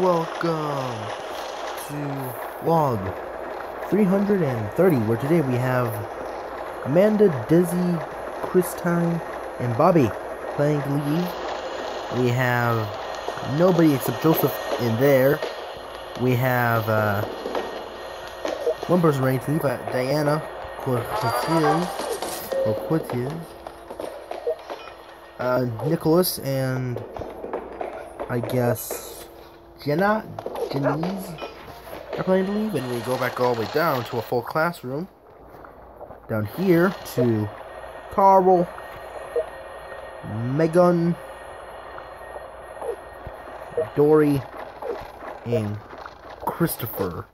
welcome to log 330, where today we have Amanda, Desi, Christine, and Bobby playing Leave. We have nobody except Joseph in there. We have uh, one person ready to leave, uh, Diana Cortez, or uh, Nicholas, and I guess Jenna, Janice I to and we go back all the way down to a full classroom. Down here to Carl, Megan, Dory, and Christopher.